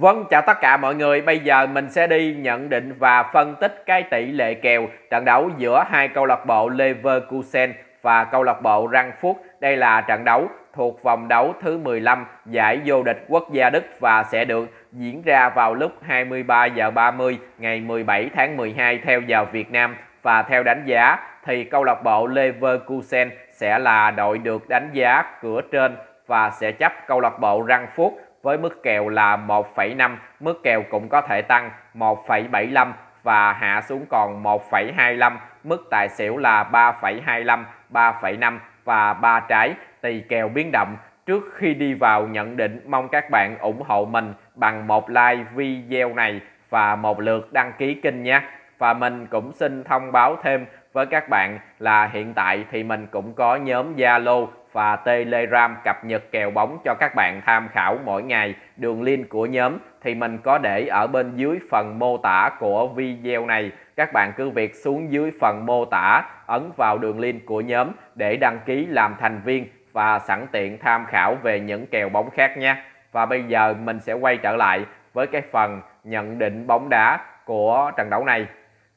Vâng, chào tất cả mọi người. Bây giờ mình sẽ đi nhận định và phân tích cái tỷ lệ kèo trận đấu giữa hai câu lạc bộ Leverkusen và câu lạc bộ Frankfurt. Đây là trận đấu thuộc vòng đấu thứ 15 giải vô địch quốc gia Đức và sẽ được diễn ra vào lúc 23 giờ 30 ngày 17 tháng 12 theo giờ Việt Nam và theo đánh giá thì câu lạc bộ Leverkusen sẽ là đội được đánh giá cửa trên và sẽ chấp câu lạc bộ Frankfurt với mức kèo là 1,5, mức kèo cũng có thể tăng 1,75 và hạ xuống còn 1,25, mức tài xỉu là 3,25, 3,5 và 3 trái tùy kèo biến động. Trước khi đi vào nhận định, mong các bạn ủng hộ mình bằng một like video này và một lượt đăng ký kênh nhé. Và mình cũng xin thông báo thêm với các bạn là hiện tại thì mình cũng có nhóm Zalo và Telegram cập nhật kèo bóng cho các bạn tham khảo mỗi ngày. Đường link của nhóm thì mình có để ở bên dưới phần mô tả của video này. Các bạn cứ việc xuống dưới phần mô tả, ấn vào đường link của nhóm để đăng ký làm thành viên và sẵn tiện tham khảo về những kèo bóng khác nhé. Và bây giờ mình sẽ quay trở lại với cái phần nhận định bóng đá của trận đấu này.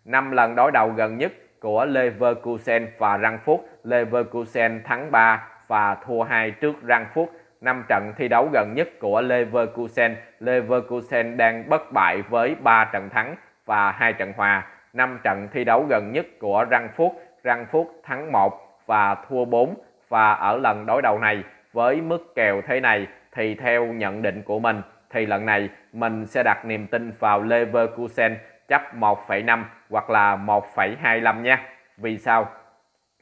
năm lần đối đầu gần nhất của Leverkusen và răng phúc Leverkusen thắng 3 và thua 2 trước Frankfurt. 5 trận thi đấu gần nhất của Leverkusen, Leverkusen đang bất bại với 3 trận thắng và 2 trận hòa. 5 trận thi đấu gần nhất của Frankfurt, Frankfurt thắng 1 và thua 4 và ở lần đối đầu này với mức kèo thế này thì theo nhận định của mình thì lần này mình sẽ đặt niềm tin vào Leverkusen chấp 1,5 hoặc là 1,25 nha. Vì sao?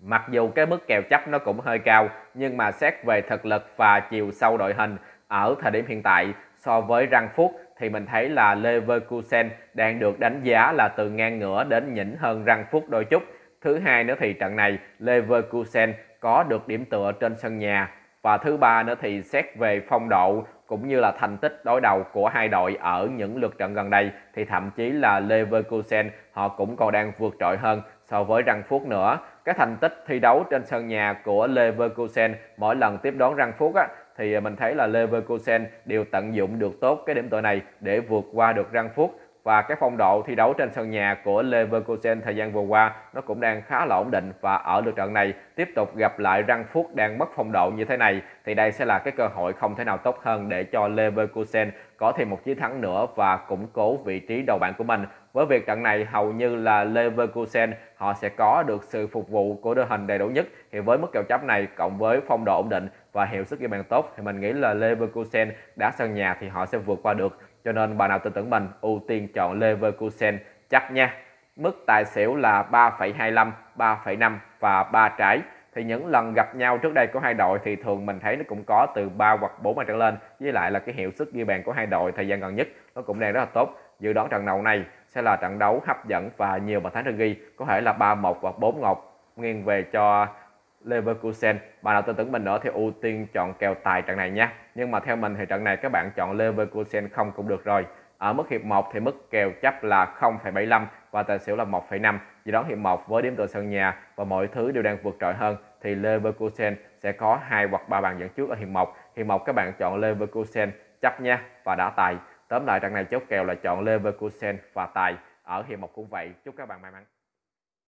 Mặc dù cái mức kèo chấp nó cũng hơi cao, nhưng mà xét về thực lực và chiều sâu đội hình ở thời điểm hiện tại, so với Răng Phúc thì mình thấy là Leverkusen đang được đánh giá là từ ngang ngửa đến nhỉnh hơn Răng Phúc đôi chút. Thứ hai nữa thì trận này Leverkusen có được điểm tựa trên sân nhà và thứ ba nữa thì xét về phong độ cũng như là thành tích đối đầu của hai đội ở những lượt trận gần đây thì thậm chí là Leverkusen họ cũng còn đang vượt trội hơn so với Răng Phúc nữa. Cái thành tích thi đấu trên sân nhà của Leverkusen mỗi lần tiếp đón Răng Phúc á, thì mình thấy là Leverkusen đều tận dụng được tốt cái điểm tựa này để vượt qua được Răng Phúc và cái phong độ thi đấu trên sân nhà của Leverkusen thời gian vừa qua nó cũng đang khá là ổn định và ở lượt trận này tiếp tục gặp lại Răng Phúc đang mất phong độ như thế này, thì đây sẽ là cái cơ hội không thể nào tốt hơn để cho Leverkusen có thêm một chiến thắng nữa và củng cố vị trí đầu bảng của mình. Với việc trận này hầu như là Leverkusen họ sẽ có được sự phục vụ của đội hình đầy đủ nhất, thì với mức kèo chấp này cộng với phong độ ổn định và hiệu suất ghi bàn tốt thì mình nghĩ là Leverkusen đá sân nhà thì họ sẽ vượt qua được cho nên bạn nào tin tưởng mình ưu tiên chọn Leverkusen chắc nha. Mức tài xỉu là 3,25, 3,5 và 3 trái. Thì những lần gặp nhau trước đây của hai đội thì thường mình thấy nó cũng có từ 3 hoặc 4 bàn trở lên. Với lại là cái hiệu suất ghi bàn của hai đội thời gian gần nhất nó cũng đang rất là tốt. Dự đoán trận đấu này sẽ là trận đấu hấp dẫn và nhiều bàn thắng được ghi. Có thể là 3-1 hoặc 4-1 nghiêng về cho Leverkusen. Bạn nào tin tưởng mình nữa thì ưu tiên chọn kèo tài trận này nha. Nhưng mà theo mình thì trận này các bạn chọn Leverkusen không cũng được rồi. Ở mức hiệp 1 thì mức kèo chấp là 0,75 và tài xỉu là 1,5 dự đoán hiệp 1 với điểm tựa sân nhà và mọi thứ đều đang vượt trội hơn thì Leverkusen sẽ có hai hoặc ba bàn dẫn trước ở hiệp 1 hiệp 1 các bạn chọn Leverkusen chấp nha và đã tài. Tóm lại trận này chốt kèo là chọn Leverkusen và tài. Ở hiệp 1 cũng vậy. Chúc các bạn may mắn.